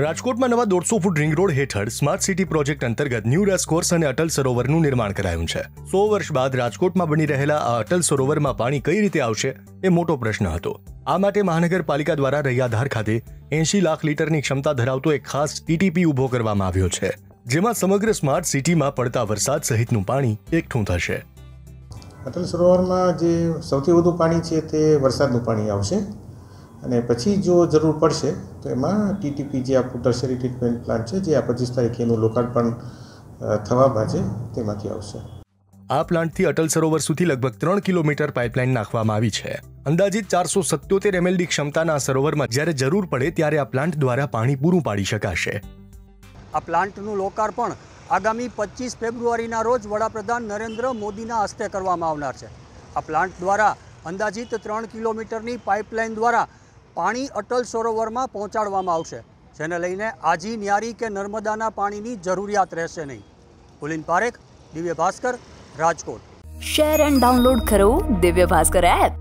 રાજકોટમાં નવા દોઢસો ફૂટ રિંગ રોડ હેઠળ સ્માર્ટ સિટી પ્રોજેક્ટ અંતર્ગત ન્યૂ રેસકોર્સ અને અટલ સરોવરનું નિર્માણ કરાયું છે. સો વર્ષ બાદ રાજકોટમાં બની રહેલા આ અટલ સરોવરમાં પાણી કઈ રીતે આવશે એ મોટો પ્રશ્ન હતો. આ માટે મહાનગરપાલિકા દ્વારા રૈયાધાર ખાતે એંશી લાખ લીટરની ક્ષમતા ધરાવતો એક ખાસ ટીટીપી ઊભો કરવામાં આવ્યો છે, જેમાં સમગ્ર સ્માર્ટ સિટીમાં પડતા વરસાદ સહિતનું પાણી એકઠું થશે. અટલ સરોવરમાં જે સૌથી વધુ પાણી છે તે વરસાદનું પાણી આવશે. અને પછી જો જરૂર પડશે તો એમાં ટીટીપી જે આપણું ટર્સરી ટ્રીટમેન્ટ પ્લાન્ટ છે જે આ પચીસ તારીખે એનું લોકાર્પણ અ, થવા ભાજે તેમાંથી આવશે. આ પ્લાન્ટથી અટલ સરોવર સુધી લગભગ ત્રણ કિલોમીટર પાઇપલાઇન નાખવામાં આવી છે. અંદાજિત ચારસો સત્યોતેર એમએલડી ક્ષમતાના આ સરોવરમાં જ્યારે જરૂર પડે ત્યારે આ પ્લાન્ટ દ્વારા પાણી પૂરું પાડી શકાશે. આ પ્લાન્ટનું લોકાર્પણ આગામી પચીસ ફેબ્રુઆરીના રોજ વડાપ્રધાન નરેન્દ્ર મોદીના હસ્તે કરવામાં આવનાર છે. આ પ્લાન્ટ દ્વારા અંદાજિત ત્રણ કિલોમીટરની પાઇપલાઇન દ્વારા પાણી અટલ સરોવરમાં પહોંચાડવામાં આવશે જેને લઈને આજી ન્યારી કે નર્મદાના પાણીની જરૂરિયાત રહેશે નહીં Pulin Parekh Divya Bhaskar Rajkot share and download કરો દિવ્ય ભાસ્કર એપ